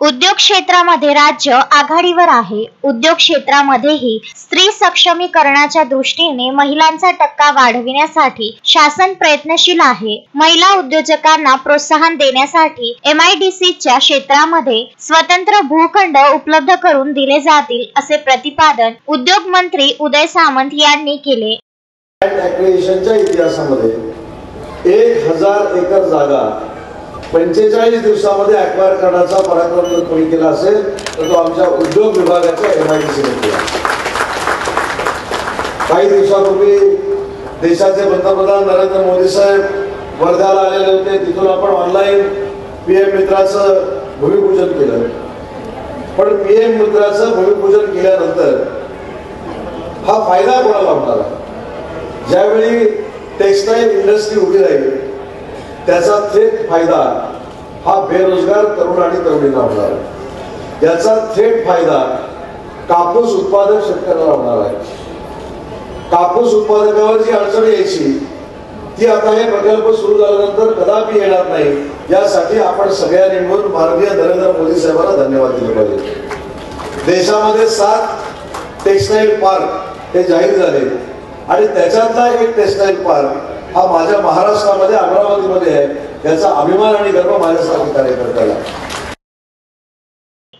उद्योग क्षेत्रामध्ये राज्य आघाडीवर आहे. उद्योग क्षेत्रामध्येही स्त्री सक्षमीकरणाच्या दृष्टीने महिलांचा टक्का वाढविण्यासाठी शासन प्रयत्नशील आहे. महिला उद्योजकांना प्रोत्साहन देण्यासाठी एम आयडीसीच्या क्षेत्रामध्ये स्वतंत्र भूखंड उपलब्ध करून दिले जातील असे प्रतिपादन उद्योग मंत्री उदय सामंत यांनी केले. इतिहासामध्ये एक हजार एकर जागा पंचेचाळीस दिवसामध्ये अक्वायर करण्याचा पराक्रम जर कोणी केला असेल तर तो आमच्या उद्योग विभागाच्या एम आय डी सीने केला. काही दिवसापूर्वी देशाचे पंतप्रधान नरेंद्र मोदी साहेब वर्ध्याला आलेले होते. तिथून आपण ऑनलाईन पी एम मित्राचं भूमिपूजन केलं. पण पी एम मित्राचं भूमिपूजन केल्यानंतर हा फायदा कोणाला होणार? ज्यावेळी टेक्सटाईल इंडस्ट्री उभी राहील त्याचा थेट फायदा हा बेरोजगार तरुण आणि तरुणींना होणार आहे. याचा थेट फायदा कापूस उत्पादक शेतकऱ्याला होणार आहे. कापूस उत्पादकावर जी अडचण यायची ती आता हे प्रकल्प सुरू झाल्यानंतर कदापि येणार नाही. यासाठी आपण सगळ्यांनी मिळून भारतीय नरेंद्र मोदी साहेबांना धन्यवाद दिले पाहिजे. देशामध्ये सात टेक्सटाईल पार्क हे जाहीर झाले. आणि त्याच्यातला एक टेक्सटाईल पार्क हा माझ्या महाराष्ट्रामध्ये अमरावतीमध्ये आहे. याचा अभिमान आणि गर्व माझ्यासाठी कार्यकर्त्याला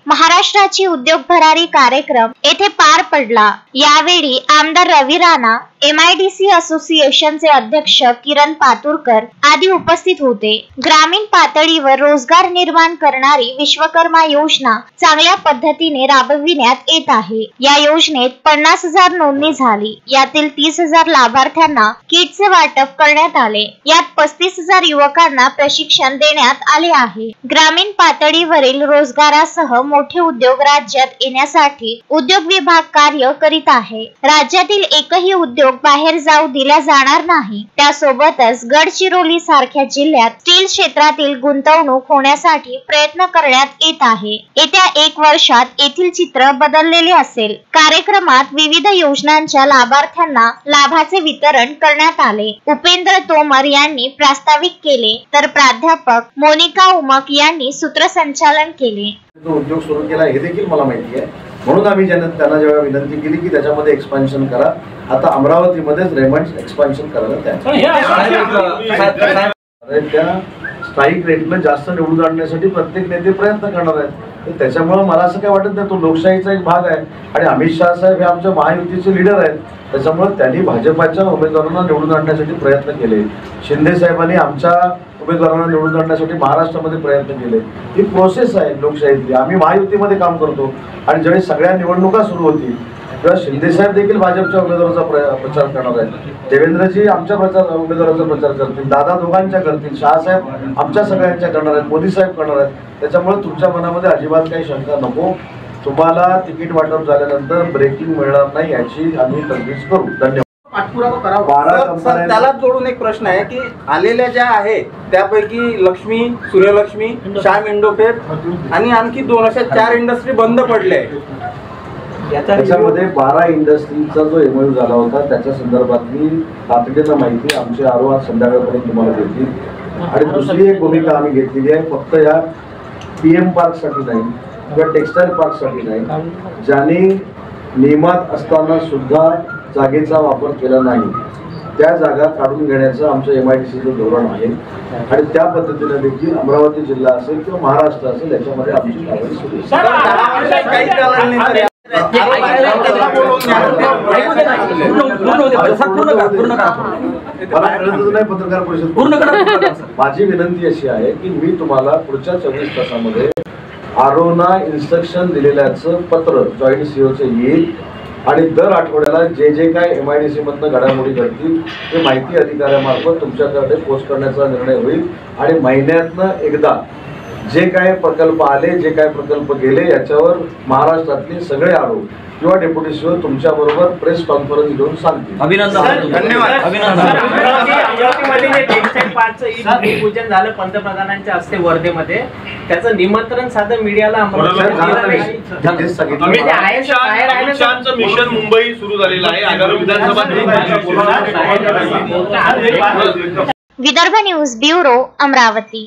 महाराष्ट्राची उद्योग भरारी कार्यक्रम येथे पार पडला. यावेळी आमदार रवी राणा एमआयडीसी असोसिएशनचे अध्यक्ष किरण पातुरकर आदी उपस्थित होते. ग्रामीण पातळीवर रोजगार निर्माण करणारी विश्वकर्मा योजना चांगल्या पद्धतीने राबविण्यात येत आहे. या योजनेत पन्नास हजार नोंदणी झाली. यातील तीस हजार लाभार्थ्यांना किटचे वाटप करण्यात आले. यात पस्तीस हजार युवकांना प्रशिक्षण देण्यात आले आहे. ग्रामीण पातळीवरील रोजगारासह मोठे उद्योग राज्यात येण्यासाठी उद्योग विभाग कार्य करीत आहे. राज्यातील एकही उद्योग बाहेर जाऊ दिला जाणार नाही. त्यासोबतच गडचिरोली सारख्या जिल्ह्यात स्टील क्षेत्रातील गुंतवणूक होण्यासाठी प्रयत्न करण्यात येत आहे. येत्या एक वर्षात येथील चित्र बदललेले असेल. कार्यक्रमात विविध योजनांच्या लाभार्थ्यांना लाभाचे वितरण करण्यात आले. उपेंद्र तोमर यांनी प्रास्ताविक केले तर प्राध्यापक मोनिका उमक यांनी सूत्रसंचालन केले. जो उद्योग सुरू केला हे देखील मला माहिती आहे. म्हणून आम्ही ज्यांना त्यांना जेव्हा विनंती केली की त्याच्यामध्ये एक्सपान्शन करा आता अमरावतीमध्येच रेमंड एक्सपान्शन करायला त्या अरे त्या स्थायिक रेटनं जास्त निवडून आणण्यासाठी प्रत्येक नेते प्रयत्न करणार आहेत. तर त्याच्यामुळं मला असं काय वाटत नाही तो लोकशाहीचा एक भाग आहे. आणि अमित शहा साहेब हे आमच्या महायुतीचे लीडर आहेत. त्याच्यामुळे त्यांनी भाजपाच्या उमेदवारांना निवडून आणण्यासाठी प्रयत्न केले. शिंदे साहेबांनी आमच्या उमेदवारांना निवडून आणण्यासाठी महाराष्ट्रामध्ये प्रयत्न केले. ही प्रोसेस आहे लोकशाहीतली. आम्ही महायुतीमध्ये काम करतो आणि ज्यावेळी सगळ्या निवडणुका सुरू होतील तेव्हा शिंदेसाहेब देखील भाजपच्या उमेदवाराचा प्रचार करणार आहेत. देवेंद्रजी आमच्या प्रचार उमेदवाराचा प्रचार करतील दादा दोघांच्या करतील शहासाहेब आमच्या सगळ्यांच्या करणार आहेत मोदी साहेब करणार आहेत. त्याच्यामुळे तुमच्या मनामध्ये अजिबात काही शंका नको. तुम्हाला तिकीट वाटप झाल्यानंतर ब्रेकिंग मिळणार नाही याची आम्ही तरबीज करू. धन्यवाद. पाठपुरावा करावा. त्याला जोडून एक प्रश्न आहे की आलेल्या ज्या आहे त्यापैकी लक्ष्मी सूर्यलक्ष्मी श्याम इंडोफेट आणि आणखी दोन अशा चार इंडस्ट्री बंद पडल्या आहेत त्याच्यामध्ये बारा इंडस्ट्रीचा जो एमओयू झाला होता त्याच्या संदर्भातली तातडीनं माहिती आमचे आरो आज संध्याकाळपर्यंत तुम्हाला देतील. आणि दुसरी एक भूमिका आम्ही घेतलेली आहे फक्त या पी एम पार्कसाठी नाही किंवा टेक्स्टाईल पार्कसाठी नाही ज्याने नियमात असताना सुद्धा जागेचा वापर केला नाही त्या जागा काढून घेण्याचं आमचं एम आय डी सीचं धोरण आहे. आणि त्या पद्धतीने देखील अमरावती जिल्हा असेल किंवा महाराष्ट्र असेल याच्यामध्ये आमची कारवाई सुरू आहे. पत्रकार परिषद. माझी विनंती अशी आहे की मी तुम्हाला पुढच्या चोवीस तासामध्ये आरोना इन्स्ट्रक्शन दिलेल्याचं पत्र जॉईंट सीओचं येईल. आणि दर आठवड्याला जे जे काय एम आय डी सी मधनं घडामोडी घडतील ते माहिती अधिकाऱ्यामार्फत तुमच्याकडे पोस्ट करण्याचा निर्णय होईल. आणि महिन्यातनं एकदा जे काय प्रकल्प आले जे काय प्रकल्प गेले याच्यावर महाराष्ट्रातले सगळे आरोप किंवा डेप्युटी सीओ तुमच्या बरोबर प्रेस कॉन्फरन्स घेऊन सांगतील अभिनंदन धन्यवाद. अभिनंदन भूमिपूजन झालं पंतप्रधानांच्या हस्ते वर्धेमध्ये त्याचं निमंत्रण साधं मीडियाला मिशन मुंबई सुरू झालेलं आहे आगामी विधानसभा विदर्भ न्यूज ब्युरो अमरावती